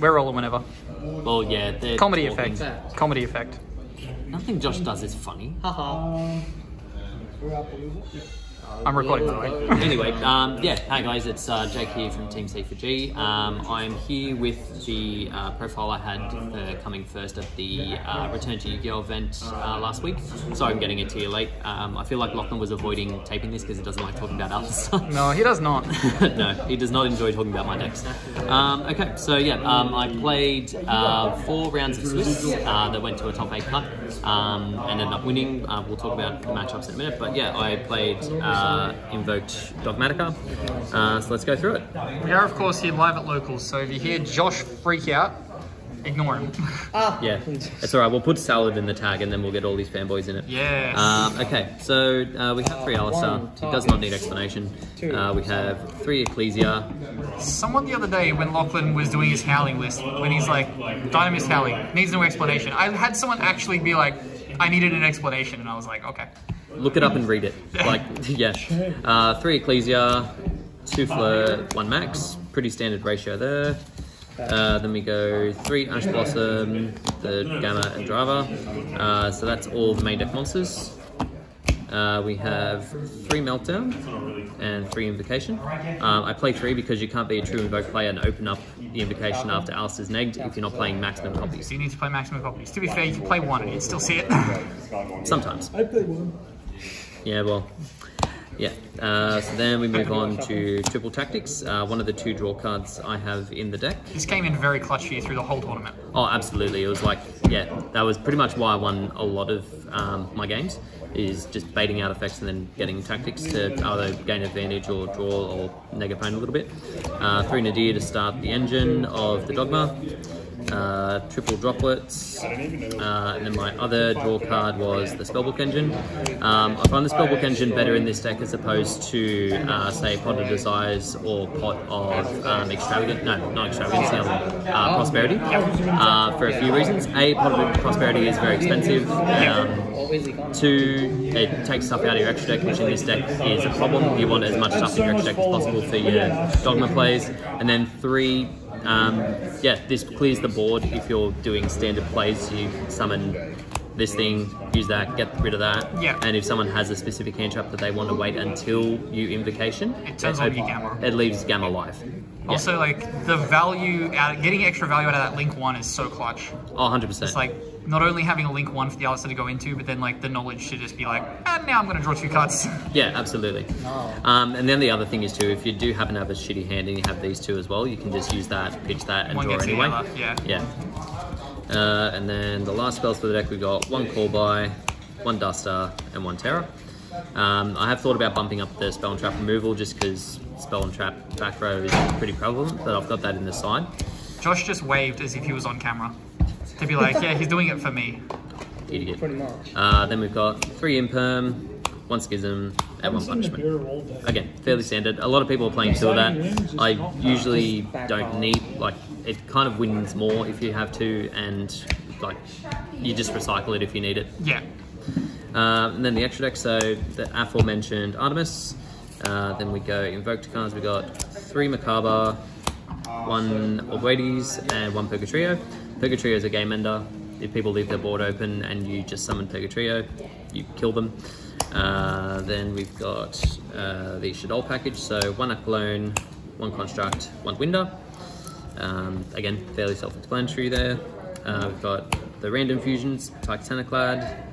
We're rolling whenever. Well, yeah. they're Comedy talking- effect. Comedy effect. Nothing Josh does is funny. I'm recording, by the way. anyway, um, yeah, hi guys, it's uh, Jake here from Team C4G. Um, I'm here with the uh, profile I had for coming first at the uh, Return to Yu-Gi-Oh event uh, last week. Sorry I'm getting it to you late. Um, I feel like Lachlan was avoiding taping this because he doesn't like talking about stuff. No, he does not. no, he does not enjoy talking about my decks. Um, okay, so yeah, um, I played uh, four rounds of Swiss uh, that went to a top eight cut um, and ended up winning. Uh, we'll talk about the matchups in a minute, but yeah, I played uh, Invoked Dogmatika. Uh, so let's go through it. We are, of course, here live at locals, so if you hear Josh freak out, ignore him. Ah, Yeah, it's all right. We'll put salad in the tag, and then we'll get all these fanboys in it. yes. Um, okay, so uh, we have three Aleister. It does not need explanation. Uh, we have three Ecclesia. Someone the other day, when Lachlan was doing his howling list, when he's like, Dynamis howling, needs no explanation. I had someone actually be like, I needed an explanation, and I was like, okay. Look it up and read it. Like, yeah. Uh, three Ecclesia, two Fleur, one Max. Pretty standard ratio there. Uh, then we go three Ash Blossom, the Gamma and Driver. Uh, so that's all the main deck monsters. Uh, we have three Meltdown and three Invocation. Um, I play three because you can't be a true Invoke player and open up the Invocation after Aleister's negged if you're not playing maximum copies. So you need to play maximum copies. To be fair, you can play one and you'd still see it. Sometimes. I played one. Yeah, well, yeah. Uh, so then we move on to Triple Tactics, uh, one of the two draw cards I have in the deck. this came in very clutch for you through the whole tournament. Oh, absolutely. It was like, yeah, that was pretty much why I won a lot of um, my games, is just baiting out effects and then getting tactics to either gain advantage or draw or neg opponent a little bit. Uh, three Nadir to start the engine of the Dogma. Uh, triple droplets, uh, and then my other draw card was the Spellbook Engine. Um, I find the Spellbook Engine better in this deck as opposed to, uh, say, Pot of Desires or Pot of um, Extravagant. No, not Extravagance, the other uh, Prosperity. Uh, for a few reasons. A, Pot of Prosperity is very expensive. Um, Two, it takes stuff out of your extra deck, which in this deck is a problem. You want as much stuff in your extra deck as possible for your Dogma plays. And then three, um, yeah, this clears the board if you're doing standard plays. You summon this thing, use that, get rid of that. Yeah. And if someone has a specific hand trap that they want to wait until you invocation, It turns on your Gamma. It leaves Gamma live. Yeah. Also, like, the value, out getting extra value out of that Link 1 is so clutch. oh, 100%. It's like, not only having a Link 1 for the Aleister to go into, but then, like, the knowledge to just be like, and now I'm going to draw two cards. Yeah, absolutely. Um, and then the other thing is too, if you do happen to have a shitty hand and you have these two as well, you can just use that, pitch that, and One draw anyway. other, yeah. Yeah. Uh, and then the last spells for the deck, we got one call by, one duster, and one terror. Um, I have thought about bumping up the spell and trap removal just because spell and trap back row is pretty prevalent, but I've got that in the side. Josh just waved as if he was on camera. To be like, yeah, he's doing it for me. Idiot. Pretty much. Uh, then we've got three imperm, one schism, and one I've seen the punishment. beer roll deck. again, fairly standard. A lot of people are playing two of that. I usually don't need like it. Kind of wins more if you have two, and like you just recycle it if you need it. Yeah. Uh, and then the extra deck, so the aforementioned Artemis. Uh, then we go invoked cards. We got three Mechaba, one Augoeides, and one Purgatrio. Purgatrio is a game ender. If people leave their board open and you just summon Purgatrio, you kill them. Uh, then we've got uh, the Shaddoll package, so one Apkallone, one Construct, one Winda. Um, again, fairly self-explanatory there. Uh, we've got the random fusions, Titaniklad,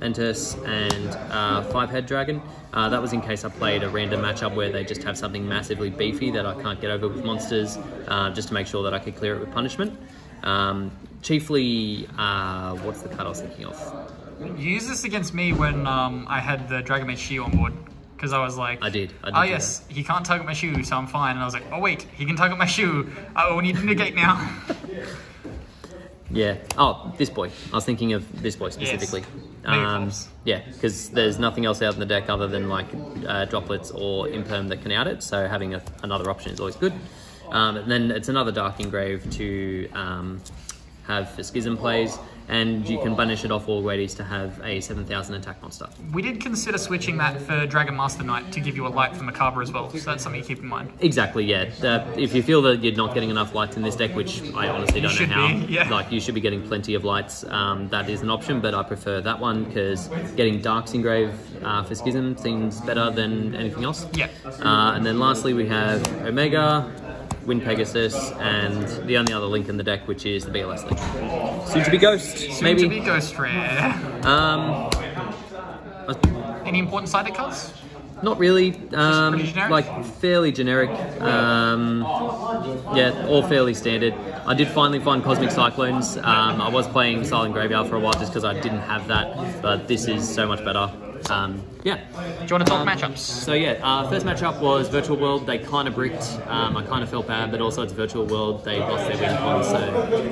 Entus, and uh, Five Head Dragon. Uh, that was in case I played a random matchup where they just have something massively beefy that I can't get over with monsters, uh, just to make sure that I could clear it with punishment. Um, chiefly, uh, what's the card I was thinking of? You used this against me when um, I had the Dragon Mage Shi on board. Because I was like, I did, I did oh, yes, he can't tug at my shoe, so I'm fine. And I was like, oh, wait, he can tug at my shoe. Oh, we need to negate now. Yeah. Oh, this boy. I was thinking of this boy specifically. Mega Um, yeah, because there's nothing else out in the deck other than like uh, droplets or imperm that can out it. So having a, another option is always good. Um, and then it's another dark engrave to um, have for schism plays. And you can banish it off all readies to have a 7,000 attack monster. We did consider switching that for Dragon Master Knight to give you a light for Mechaba as well, so that's something to keep in mind. Exactly, yeah. The, if you feel that you're not getting enough lights in this deck, which I honestly don't know how, be, yeah. like you should be getting plenty of lights. Um, that is an option, but I prefer that one because getting Darks Engrave uh, for Schism seems better than anything else. Yeah. Uh, and then lastly, we have Omega, Wind Pegasus, and the only other link in the deck, which is the BLS link. Soon to be Ghost, Soon maybe. to be Ghost Rare. Um, Any important side cards? Not really. Um, like fairly generic. Um, yeah, all fairly standard. I did finally find Cosmic Cyclones. Um, I was playing Silent Graveyard for a while just because I didn't have that, but this is so much better. Um, yeah. Do you want to talk Um, matchups? So yeah, uh, first matchup was Virtual World. They kind of bricked. Um, I kind of felt bad, but also it's Virtual World. They lost their win con, so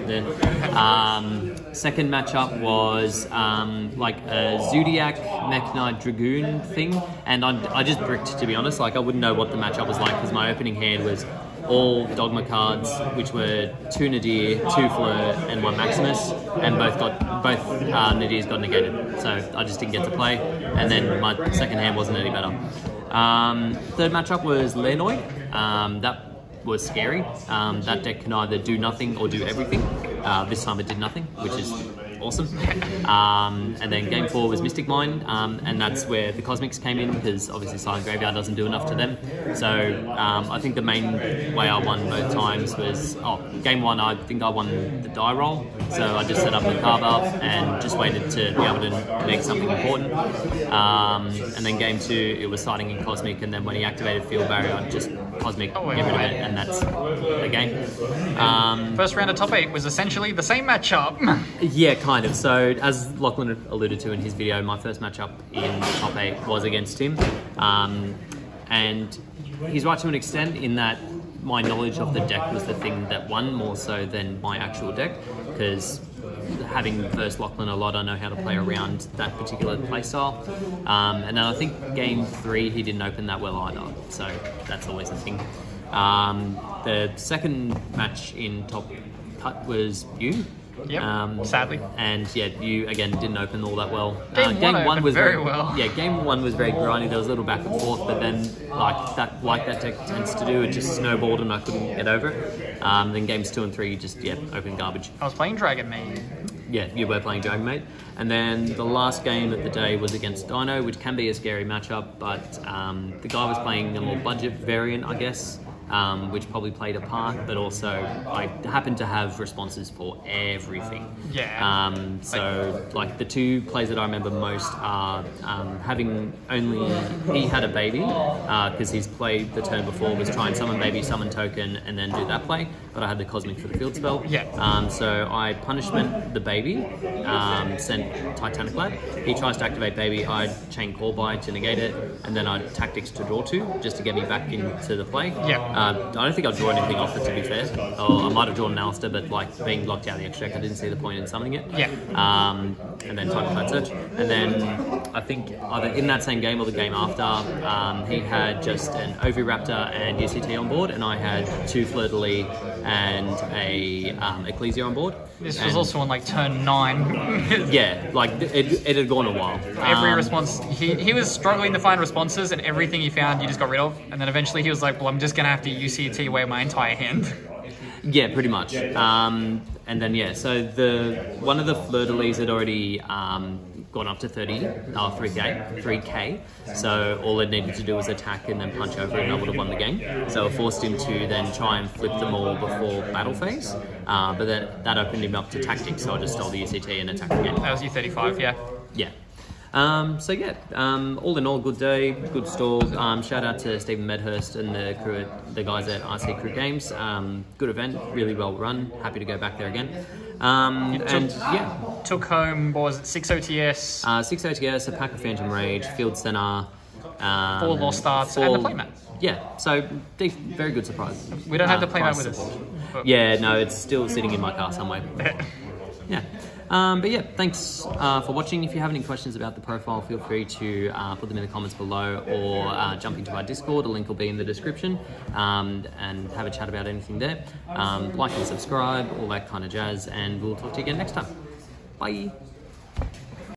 then. Um, second matchup was um, like a Zodiac Mech Knight Dragoon thing, and I, I just bricked to be honest. Like I wouldn't know what the matchup was like because my opening hand was all Dogma cards, which were two Nadir, two Fleur, and one Maximus, and both got both uh, Nadirs got negated. So I just didn't get to play, and then my second hand wasn't any better. Um, third matchup was Lenoid. Um, that was scary. Um, that deck can either do nothing or do everything. Uh, this time it did nothing, which is awesome. Um, and then game four was Mystic Mine, um, and that's where the Cosmics came in because obviously Silent Graveyard doesn't do enough to them. So um, I think the main way I won both times was oh, game one. I think I won the die roll, so I just set up the carve up and just waited to be able to make something important. Um, and then game two, it was starting in Cosmic, and then when he activated Field Barrier, I just Cosmic, Oh, get rid of it, and that's the game. Um, First round of top eight was essentially the same matchup. yeah, kind of. So, as Lachlan alluded to in his video, my first matchup in top eight was against him. Um, and he's right to an extent in that my knowledge of the deck was the thing that won more so than my actual deck. Because having versed Lachlan a lot, I know how to play around that particular playstyle. Um, and then I think game three, he didn't open that well either. So, that's always the thing. Um, the second match in top cut was you. Yep, sadly. And yeah, you again didn't open all that well. Game one opened was very well. Yeah, game one was very grindy. There was a little back and forth, but then like that, like that deck tends to do, it just snowballed and I couldn't get over it. Um, then games two and three, you just yeah, open garbage. I was playing Dragon Maid. Yeah, you were playing Dragon Maid. And then the last game of the day was against Dino, which can be a scary matchup, but um, the guy was playing a more budget variant, I guess, um, which probably played a part, but also I happened to have responses for everything. Yeah. Um, so, like, the two plays that I remember most are um, having only. He had a baby, because he's played the turn before was trying summon baby, summon token, and then do that play, but I had the Cosmic for the field spell. Yeah. Um, so I punishment the baby, um, sent Titaniklad. He tries to activate baby. I chain call by to negate it, and then I tactics to draw two just to get me back into the play. Yeah. Uh, I don't think I'll draw anything off it to be fair. Or I might have drawn an Aleister, but like being locked out of the extract, I didn't see the point in summoning it. Yeah. Um, and then Titaniklad Search. And then I think either in that same game or the game after, um, he had just an Oviraptor and UCT on board, and I had two Fleur de Lis and a um, Ecclesia on board. This And- was also on like turn nine. Yeah, like it, it had gone a while. Every Um, response, he, he was struggling to find responses, and everything he found, you just got rid of. And then eventually he was like, Well, I'm just going to have to UCT away my entire hand. Yeah, pretty much. Um, and then yeah, so the one of the fleur de lis had already um, gone up to thirty, uh, three k, three k. So all it needed to do was attack and then punch over, and I would have won the game. So it forced him to then try and flip them all before battle phase. Uh, but that that opened him up to tactics, so I just stole the UCT and attacked again. That was U35, yeah. Yeah. Um, so yeah, um, all in all, good day, good stall. Um, shout out to Stephen Medhurst and the crew, at, the guys at RC Crew Games. Um, good event, really well run. Happy to go back there again. Um, and yeah, Took home, what was it, 6 OTS, uh, six OTS, a pack of Phantom Rage, Field Center, um, Four Lost Arts, and the playmat. Yeah, so very good surprise. We don't have Uh, the playmat with us. Yeah, no, it's still sitting in my car somewhere. Um, but yeah, thanks uh, for watching. If you have any questions about the profile, feel free to uh, put them in the comments below or uh, jump into our Discord. A link will be in the description um, and have a chat about anything there. Um, like and subscribe, all that kind of jazz, and we'll talk to you again next time. Bye.